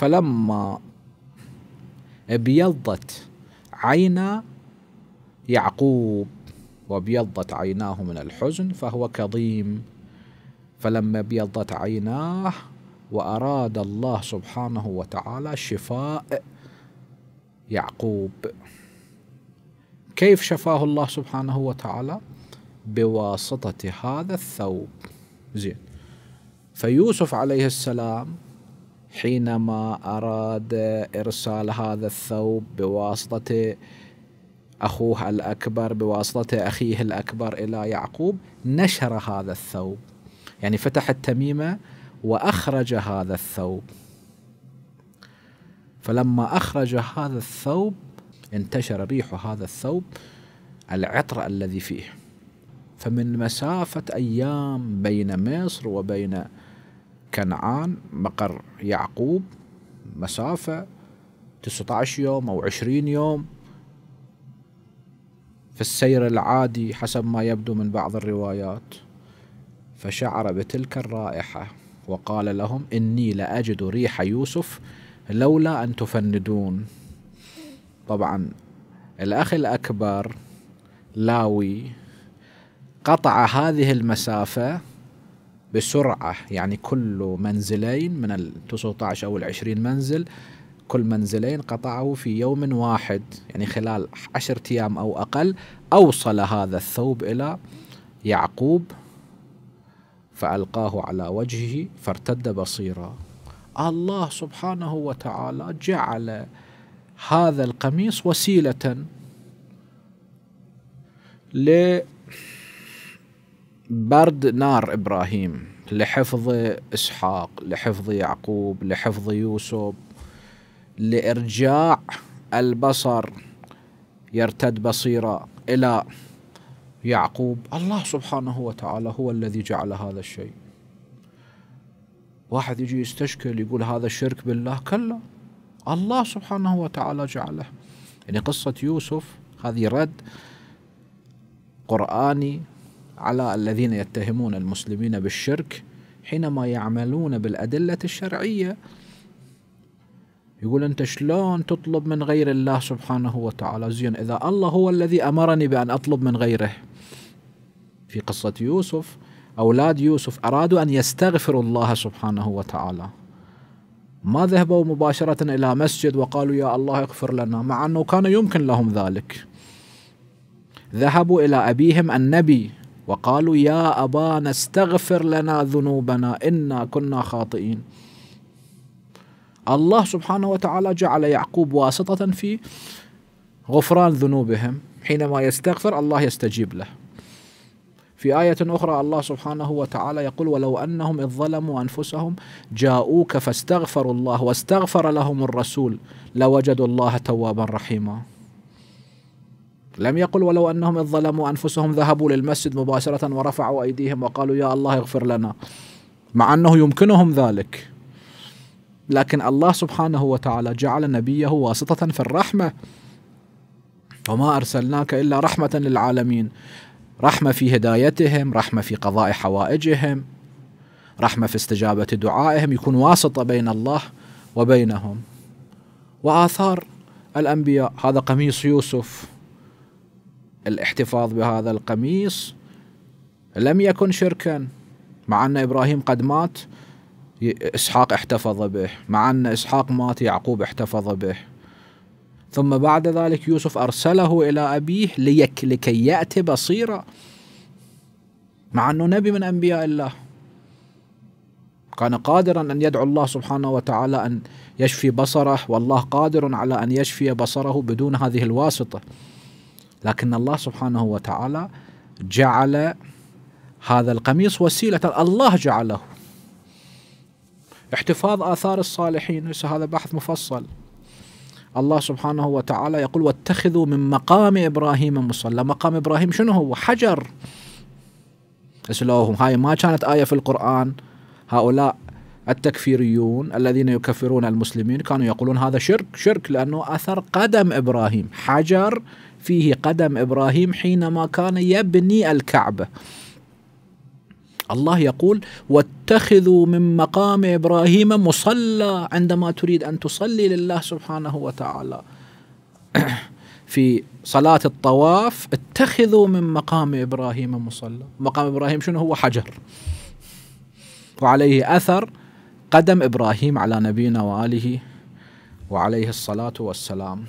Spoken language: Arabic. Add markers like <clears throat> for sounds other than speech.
فلما أبيضت عينا يعقوب وأبيضت عيناه من الحزن فهو كظيم. فلما أبيضت عيناه وأراد الله سبحانه وتعالى شفاء يعقوب كيف شفاه الله سبحانه وتعالى؟ بواسطة هذا الثوب. زين. فيوسف عليه السلام حينما أراد إرسال هذا الثوب بواسطة أخوه الأكبر بواسطة أخيه الأكبر إلى يعقوب نشر هذا الثوب. يعني فتح التميمة وأخرج هذا الثوب. فلما أخرج هذا الثوب انتشر ريح هذا الثوب العطر الذي فيه. فمن مسافة أيام بين مصر وبين كنعان مقر يعقوب مسافة 19 يوم أو 20 يوم. في السير العادي حسب ما يبدو من بعض الروايات. فشعر بتلك الرائحة وقال لهم إني لأجد ريح يوسف لولا أن تفندون. طبعا الأخ الأكبر لاوي قطع هذه المسافة بسرعة يعني كل منزلين من ال 19 أو ال 20 منزل كل منزلين قطعه في يوم واحد يعني خلال عشرة أيام أو أقل أوصل هذا الثوب إلى يعقوب فألقاه على وجهه فارتد بصيرا. الله سبحانه وتعالى جعل هذا القميص وسيلة لبرد نار إبراهيم لحفظ إسحاق لحفظ يعقوب لحفظ يوسف لإرجاع البصر يرتد بصيرا إلى يعقوب. الله سبحانه وتعالى هو الذي جعل هذا الشيء. واحد يجي يستشكل يقول هذا الشرك بالله؟ كلا. الله سبحانه وتعالى جعله. يعني قصة يوسف هذه رد قرآني على الذين يتهمون المسلمين بالشرك حينما يعملون بالأدلة الشرعية. يقول أنت شلون تطلب من غير الله سبحانه وتعالى؟ زين إذا الله هو الذي أمرني بأن أطلب من غيره. في قصة يوسف أولاد يوسف أرادوا أن يستغفروا الله سبحانه وتعالى. ما ذهبوا مباشرة إلى مسجد وقالوا يا الله اغفر لنا مع أنه كان يمكن لهم ذلك. ذهبوا إلى أبيهم النبي وقالوا يا أبانا استغفر لنا ذنوبنا إنا كنا خاطئين. الله سبحانه وتعالى جعل يعقوب واسطة في غفران ذنوبهم. حينما يستغفر الله يستجيب له. في آية أخرى الله سبحانه وتعالى يقول ولو أنهم إذ ظلموا أنفسهم جاءوك فاستغفروا الله واستغفر لهم الرسول لوجدوا الله توابا رحيما. لم يقل ولو أنهم إذ ظلموا أنفسهم ذهبوا للمسجد مباشرة ورفعوا أيديهم وقالوا يا الله اغفر لنا. مع أنه يمكنهم ذلك. لكن الله سبحانه وتعالى جعل نبيه واسطة في الرحمة. وما أرسلناك إلا رحمة للعالمين. رحمة في هدايتهم رحمة في قضاء حوائجهم رحمة في استجابة دعائهم يكون واسطة بين الله وبينهم. وآثار الأنبياء هذا قميص يوسف. الاحتفاظ بهذا القميص لم يكن شركا مع أن إبراهيم قد مات إسحاق احتفظ به مع أن إسحاق مات يعقوب احتفظ به. ثم بعد ذلك يوسف أرسله إلى أبيه ليك لكي يأتي بصيرا. مع أنه نبي من أنبياء الله. كان قادرا أن يدعو الله سبحانه وتعالى أن يشفي بصره والله قادر على أن يشفي بصره بدون هذه الواسطة. لكن الله سبحانه وتعالى جعل هذا القميص وسيلة الله جعله. احتفاظ آثار الصالحين هذا بحث مفصل. الله سبحانه وتعالى يقول واتخذوا من مقام إبراهيم مصلى. مقام إبراهيم شنو هو؟ حجر. اسلوهم. هاي ما كانت آية في القرآن. هؤلاء التكفيريون الذين يكفرون المسلمين كانوا يقولون هذا شرك شرك لأنه أثر قدم إبراهيم حجر فيه قدم إبراهيم حينما كان يبني الكعبة. الله يقول واتخذوا من مقام إبراهيم مصلى عندما تريد أن تصلي لله سبحانه وتعالى. <clears throat> في صلاة الطواف اتخذوا من مقام إبراهيم مصلى، مقام إبراهيم شنو هو؟ حجر. وعليه أثر قدم إبراهيم على نبينا وآله وعليه الصلاة والسلام.